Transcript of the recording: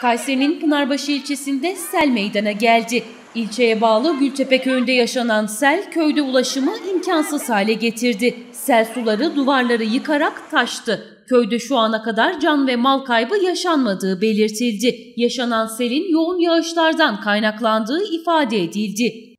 Kayseri'nin Pınarbaşı ilçesinde sel meydana geldi. İlçeye bağlı Gültepe köyünde yaşanan sel köyde ulaşımı imkansız hale getirdi. Sel suları duvarları yıkarak taştı. Köyde şu ana kadar can ve mal kaybı yaşanmadığı belirtildi. Yaşanan selin yoğun yağışlardan kaynaklandığı ifade edildi.